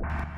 you